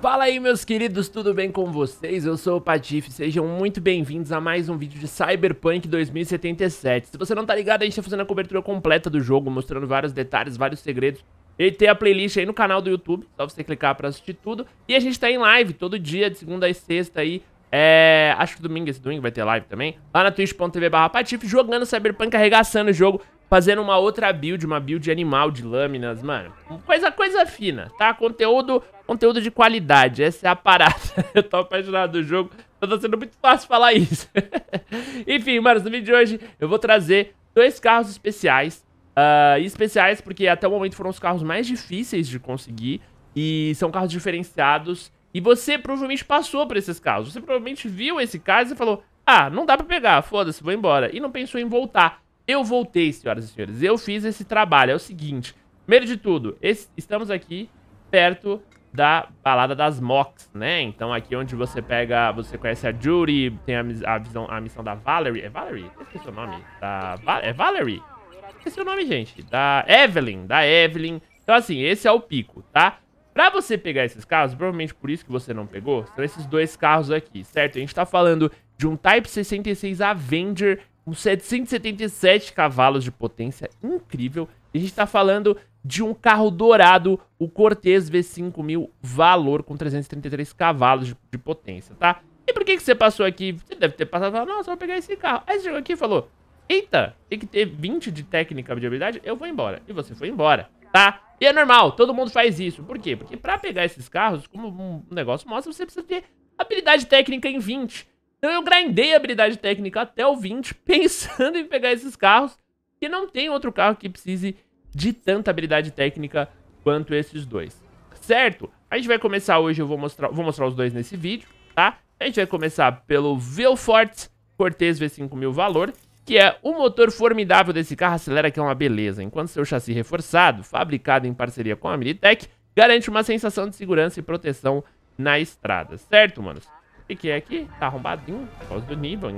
Fala aí meus queridos, tudo bem com vocês? Eu sou o Patife, sejam muito bem-vindos a mais um vídeo de Cyberpunk 2077 Se você não tá ligado, a gente tá fazendo a cobertura completa do jogo, mostrando vários detalhes, vários segredos. Ele tem a playlist aí no canal do YouTube, só você clicar pra assistir tudo. E a gente tá em live todo dia, de segunda a sexta aí. É, acho que domingo, esse domingo vai ter live também. Lá na twitch.tv barra Patife, jogando Cyberpunk, arregaçando o jogo fazendo uma outra build, uma build animal de lâminas, mano. Coisa, coisa fina, tá? Conteúdo, conteúdo de qualidade, essa é a parada. eu tô apaixonado do jogo, então tá sendo muito fácil falar isso. Enfim, mano, no vídeo de hoje eu vou trazer dois carros especiais. Uh, especiais porque até o momento foram os carros mais difíceis de conseguir e são carros diferenciados. E você provavelmente passou por esses carros. Você provavelmente viu esse carro e falou, ah, não dá pra pegar, foda-se, vou embora. E não pensou em voltar. Eu voltei, senhoras e senhores. Eu fiz esse trabalho. É o seguinte. Primeiro de tudo, esse, estamos aqui perto da balada das Mox, né? Então aqui onde você pega, você conhece a Judy, tem a, a, visão, a missão da Valerie. É Valerie? Esqueci o nome. Da, é Valerie? Esqueci o nome, gente. Da Evelyn, da Evelyn. Então assim, esse é o pico, tá? Pra você pegar esses carros, provavelmente por isso que você não pegou, são esses dois carros aqui, certo? A gente tá falando de um Type 66 Avenger com 777 cavalos de potência, incrível. E a gente tá falando de um carro dourado, o Cortez V5000 valor com 333 cavalos de, de, potência, tá? E por que, que você passou aqui? Você deve ter passado e falado, nossa, vou pegar esse carro. Aí você chegou aqui e falou, eita, tem que ter 20 de técnica de habilidade, eu vou embora. E você foi embora, tá? E é normal, todo mundo faz isso. Por quê? Porque pra pegar esses carros, como um negócio mostra, você precisa ter habilidade técnica em 20. Então eu grindei a habilidade técnica até o 20, pensando em pegar esses carros, que não tem outro carro que precise de tanta habilidade técnica quanto esses dois. Certo? A gente vai começar hoje, eu vou mostrar, vou mostrar os dois nesse vídeo, tá? A gente vai começar pelo Vilfort Cortez V5000 Valor, que é o motor formidável desse carro, acelera que é uma beleza, enquanto seu chassi reforçado, fabricado em parceria com a Militech, garante uma sensação de segurança e proteção na estrada, certo, manos? O que é aqui? Tá arrombadinho. Por causa do nível.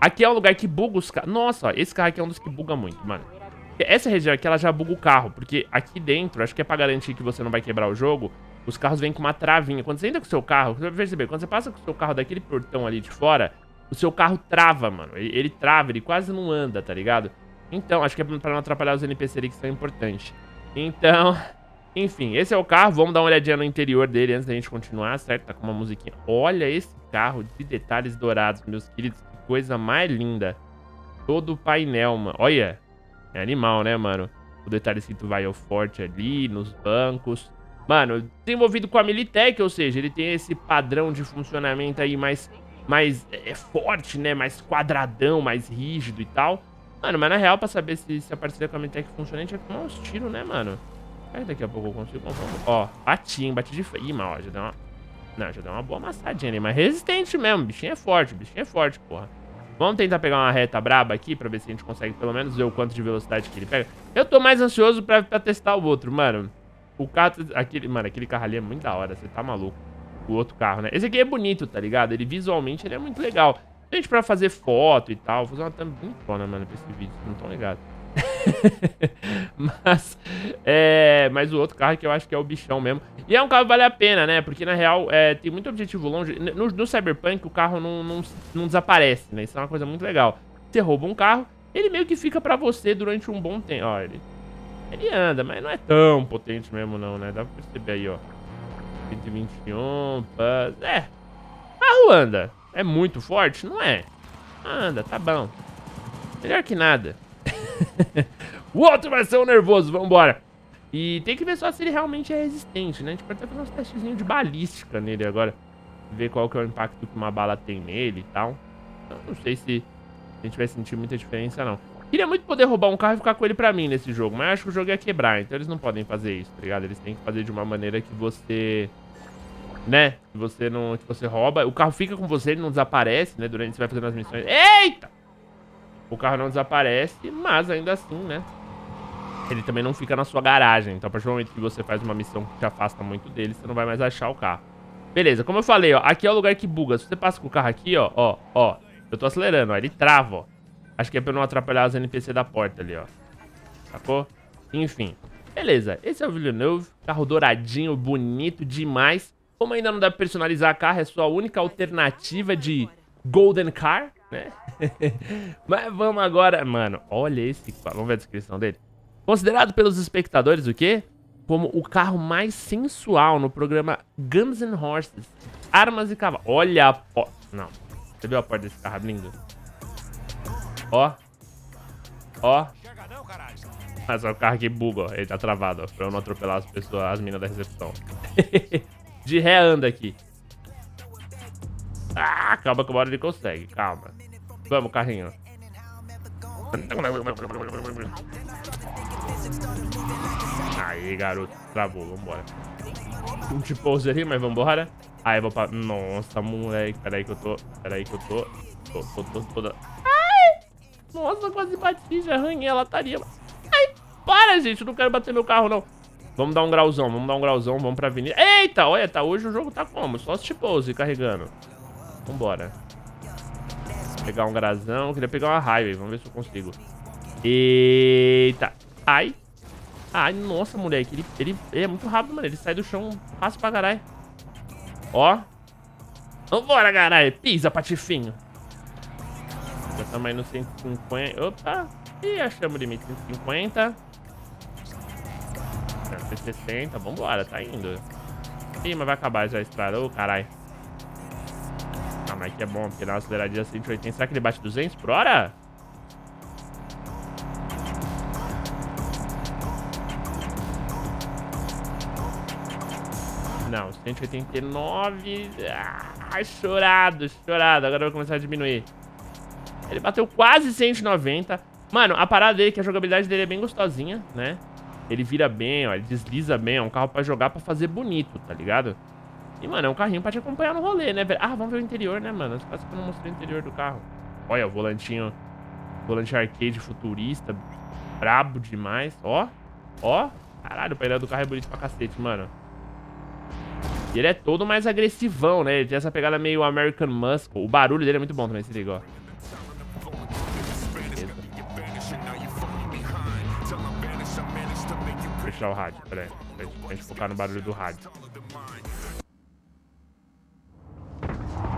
Aqui é um lugar que buga os carros. Nossa, ó, esse carro aqui é um dos que buga muito, mano. Essa região aqui, ela já buga o carro. Porque aqui dentro, acho que é pra garantir que você não vai quebrar o jogo, os carros vêm com uma travinha. Quando você entra com o seu carro, você vai perceber, quando você passa com o seu carro daquele portão ali de fora, o seu carro trava, mano. Ele, ele trava, ele quase não anda, tá ligado? Então, acho que é pra não atrapalhar os NPC ali que são importantes. Então, enfim, esse é o carro. Vamos dar uma olhadinha no interior dele antes da gente continuar, certo? Tá com uma musiquinha. Olha esse carro de detalhes dourados, meus queridos. Que coisa mais linda. Todo o painel, mano. Olha. É animal, né, mano? O detalhe escrito vai ao forte ali, nos bancos. Mano, desenvolvido com a Militech, ou seja, ele tem esse padrão de funcionamento aí mais, mais é, forte, né? Mais quadradão, mais rígido e tal. Mano, mas na real, pra saber se, se a parceria com a Militech funciona, a gente vai tomar uns tiros, né, mano? Aí daqui a pouco eu consigo Ó, batinho, bati de frente. Ih, mas ó, já deu uma... Não, já deu uma boa amassadinha ali. Mas resistente mesmo. Bichinho é forte, bichinho é forte, porra. Vamos tentar pegar uma reta braba aqui pra ver se a gente consegue pelo menos ver o quanto de velocidade que ele pega. Eu tô mais ansioso pra, pra testar o outro, mano. O carro... Aquele, mano, aquele carro ali é muito da hora. Você tá maluco. O outro carro, né? Esse aqui é bonito, tá ligado? Ele visualmente ele é muito legal. Gente, pra fazer foto e tal. Vou fazer uma thumb foda, mano, pra esse vídeo. Não estão ligados. mas, é, mas o outro carro que eu acho que é o bichão mesmo. E é um carro que vale a pena, né? Porque, na real, é, tem muito objetivo longe. No, no Cyberpunk, o carro não, não, não, desaparece, né? Isso é uma coisa muito legal. Você rouba um carro, ele meio que fica pra você durante um bom tempo. Ó, ele, ele anda, mas não é tão potente mesmo, não, né? Dá pra perceber aí, ó. 121, é. O carro anda. É muito forte? Não é. Anda, tá bom. Melhor que nada. o outro vai ser um nervoso, vambora. E tem que ver só se ele realmente é resistente, né? A gente pode até fazer uns testezinhos de balística nele agora. Ver qual que é o impacto que uma bala tem nele e tal. Então, não sei se a gente vai sentir muita diferença, não. Queria muito poder roubar um carro e ficar com ele pra mim nesse jogo, mas acho que o jogo ia quebrar, então eles não podem fazer isso, tá ligado? Eles têm que fazer de uma maneira que você... Né? Que você não... Que você rouba. O carro fica com você, ele não desaparece, né? Durante você vai fazendo as missões. Eita! O carro não desaparece, mas ainda assim, né? Ele também não fica na sua garagem. Então, a partir do momento que você faz uma missão que te afasta muito dele, você não vai mais achar o carro. Beleza, como eu falei, ó, aqui é o lugar que buga. Se você passa com o carro aqui, ó, ó, ó, eu tô acelerando, ó, ele trava, ó. Acho que é pra não atrapalhar os NPC da porta ali, ó. Sacou? Enfim. Beleza, esse é o Villeneuve, carro douradinho, bonito demais. Como ainda não dá pra personalizar carro, é sua única alternativa de Golden Car, né? Mas vamos agora... Mano, olha esse... Vamos ver a descrição dele. Considerado pelos espectadores o quê? Como o carro mais sensual no programa Guns N' Horses. Armas e cavalos. Olha a porta. Não. Você viu a porta desse carro lindo? Ó. Ó. Mas é o carro que buga, ó. Ele tá travado, ó. Pra eu não atropelar as pessoas, as minas da recepção. De ré anda aqui. Calma que uma hora ele consegue. Calma. Vamos, carrinho. Aí, garoto. Travou, vambora. Um tipo ali, mas vambora. Aí, vou pra... Nossa, moleque. Pera aí que eu tô... Pera aí que eu tô... Tô, tô, tô toda... Ai! Nossa, quase bati, já arranhei a lataria. Ai, para, gente. Eu não quero bater meu carro, não. Vamos dar um grauzão, vamos dar um grauzão, vamos pra avenida. Eita, olha, tá, hoje o jogo tá como? Só os tipos carregando. Vambora. Pegar um grazão, queria pegar uma highway, vamos ver se eu consigo. Eita. Ai. Ai, nossa, moleque, ele, ele, ele é muito rápido, mano, ele sai do chão fácil pra caralho. Ó. Vambora, caralho, pisa, patifinho. Já estamos aí no 150. Opa. Ih, achamos o limite 150. 160, vambora, tá indo. Ih, mas vai acabar já a estrada. Ô, caralho. Mas que é bom, porque na aceleradinha 180. Será que ele bate 200 por hora? Não, 189. Ah, chorado, chorado. Agora vai começar a diminuir. Ele bateu quase 190. Mano, a parada dele é que a jogabilidade dele é bem gostosinha, né? Ele vira bem, ó, ele desliza bem, é um carro pra jogar, pra fazer bonito, tá ligado? E, mano, é um carrinho pra te acompanhar no rolê, né, velho? Ah, vamos ver o interior, né, mano? Quase que eu não mostrei o interior do carro. Olha, o volantinho, volante arcade futurista, brabo demais. Ó, ó. Caralho, o painel do carro é bonito pra cacete, mano. E ele é todo mais agressivão, né? Ele tem essa pegada meio American Muscle. O barulho dele é muito bom também, se liga, ó. fechar o rádio. Pera aí. Pra gente focar no barulho do rádio. Thank you.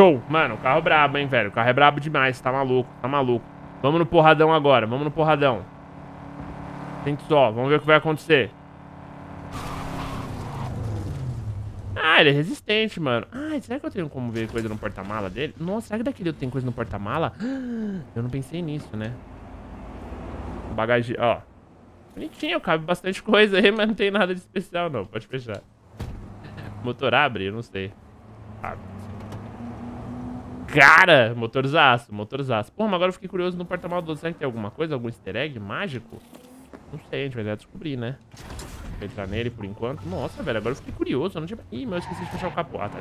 Show. Mano, o carro é brabo, hein, velho. O carro é brabo demais. Tá maluco, tá maluco. Vamos no porradão agora. Vamos no porradão. Sente só. Vamos ver o que vai acontecer. Ah, ele é resistente, mano. Ah, será que eu tenho como ver coisa no porta-mala dele? Nossa, será que daquele tenho coisa no porta-mala? Eu não pensei nisso, né? Bagagem, ó. Bonitinho, cabe bastante coisa aí, mas não tem nada de especial, não. Pode fechar. Motor abre? Eu não sei. Abre. Cara, motorzaço, motorzaço. Porra, mas agora eu fiquei curioso no porta-malas do Será que tem alguma coisa? Algum easter egg mágico? Não sei, a gente vai descobrir, né? Vou entrar nele por enquanto. Nossa, velho, agora eu fiquei curioso. Eu não tinha... Ih, mas eu esqueci de fechar o capô. Ah, tá.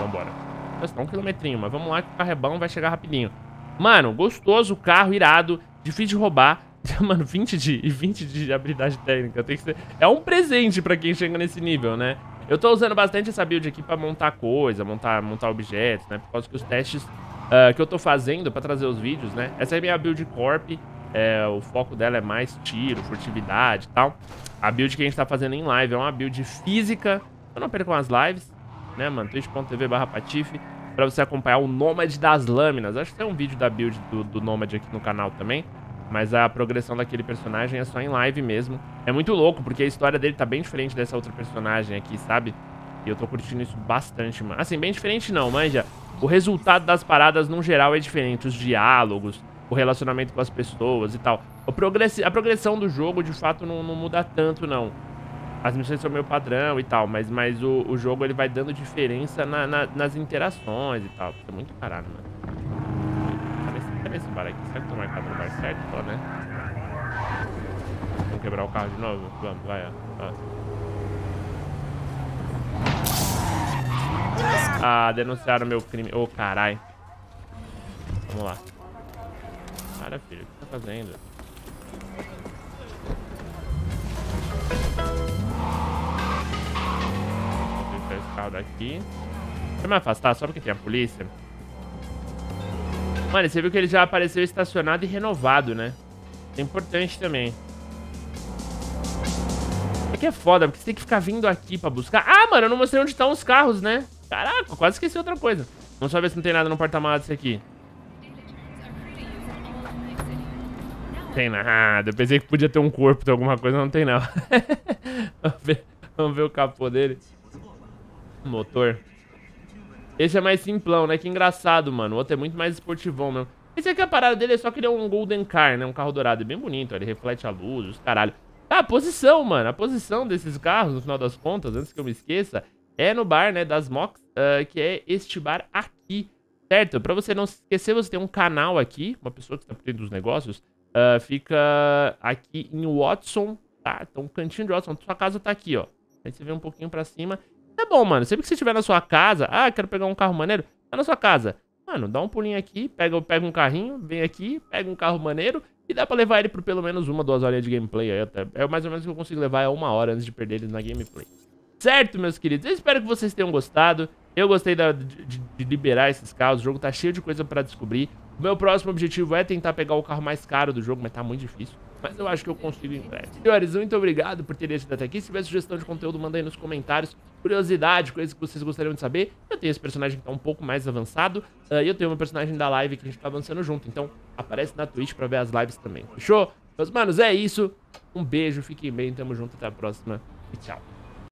Vambora. Mas tá um quilometrinho, mas vamos lá que o carro é bom, vai chegar rapidinho. Mano, gostoso, carro irado, difícil de roubar. Mano, 20 de, 20 de habilidade técnica. Tem que ser... É um presente pra quem chega nesse nível, né? Eu tô usando bastante essa build aqui pra montar coisa, montar, montar objetos, né? Por causa que os testes uh, que eu tô fazendo pra trazer os vídeos, né? Essa é a minha build corp, é, o foco dela é mais tiro, furtividade e tal. A build que a gente tá fazendo em live é uma build física. Eu não perco as lives, né, mano? twitch.tv barra patife pra você acompanhar o Nômade das Lâminas. Acho que tem um vídeo da build do, do Nômade aqui no canal também. Mas a progressão daquele personagem é só em live mesmo. É muito louco, porque a história dele tá bem diferente dessa outra personagem aqui, sabe? E eu tô curtindo isso bastante, mano. Assim, bem diferente não, manja. O resultado das paradas, no geral, é diferente. Os diálogos, o relacionamento com as pessoas e tal. a progressão do jogo, de fato, não, não, muda tanto, não. As missões são meio padrão e tal, mas, mas o, o jogo ele vai dando diferença na, na, nas interações e tal. É muito caralho, mano. Esse bar aqui? Será que eu tô marcado no bar certo? Tô, né? Vamos quebrar o carro de novo? Vamos, vai, ó. Ah, denunciaram meu crime. Ô, oh, carai. Vamos lá. Para, filho. O que tá fazendo? Vou esse carro daqui. Deixa eu me afastar só porque tem a polícia. Mano, você viu que ele já apareceu estacionado e renovado, né? É importante também. É que é foda, porque você tem que ficar vindo aqui pra buscar. Ah, mano, eu não mostrei onde estão os carros, né? Caraca, quase esqueci outra coisa. Vamos só ver se não tem nada no porta-malas aqui. Tem nada. Eu pensei que podia ter um corpo, ter alguma coisa, não tem não. vamos, ver, vamos ver o capô dele. Motor. Esse é mais simplão, né? Que engraçado, mano. O outro é muito mais esportivão mesmo. Esse aqui, a parada dele é só que ele é um Golden Car, né? Um carro dourado. É bem bonito, ó. Ele reflete a luz, os caralho. Tá, a posição, mano. A posição desses carros, no final das contas, antes que eu me esqueça, é no bar, né? Das Mox, uh, que é este bar aqui, certo? Pra você não se esquecer, você tem um canal aqui. Uma pessoa que tá por dentro dos negócios. Uh, fica aqui em Watson, tá? Então, o cantinho de Watson. Sua casa tá aqui, ó. Aí você vê um pouquinho pra cima. É bom, mano. Sempre que você estiver na sua casa, ah, quero pegar um carro maneiro, tá na sua casa. Mano, dá um pulinho aqui, pega, pega um carrinho, vem aqui, pega um carro maneiro e dá pra levar ele por pelo menos uma, duas horas de gameplay. Aí até, é mais ou menos o que eu consigo levar é uma hora antes de perder ele na gameplay. Certo, meus queridos? Eu espero que vocês tenham gostado. Eu gostei da, de, de, liberar esses carros. O jogo tá cheio de coisa pra descobrir. O meu próximo objetivo é tentar pegar o carro mais caro do jogo, mas tá muito difícil. Mas eu acho que eu consigo em breve. Senhores, muito obrigado por terem assistido até aqui. Se tiver sugestão de conteúdo, manda aí nos comentários. Curiosidade, coisas que vocês gostariam de saber. Eu tenho esse personagem que tá um pouco mais avançado. Uh, e eu tenho uma personagem da live que a gente tá avançando junto. Então, aparece na Twitch pra ver as lives também. Fechou? Meus manos, é isso. Um beijo, fiquem bem, tamo junto, até a próxima e tchau.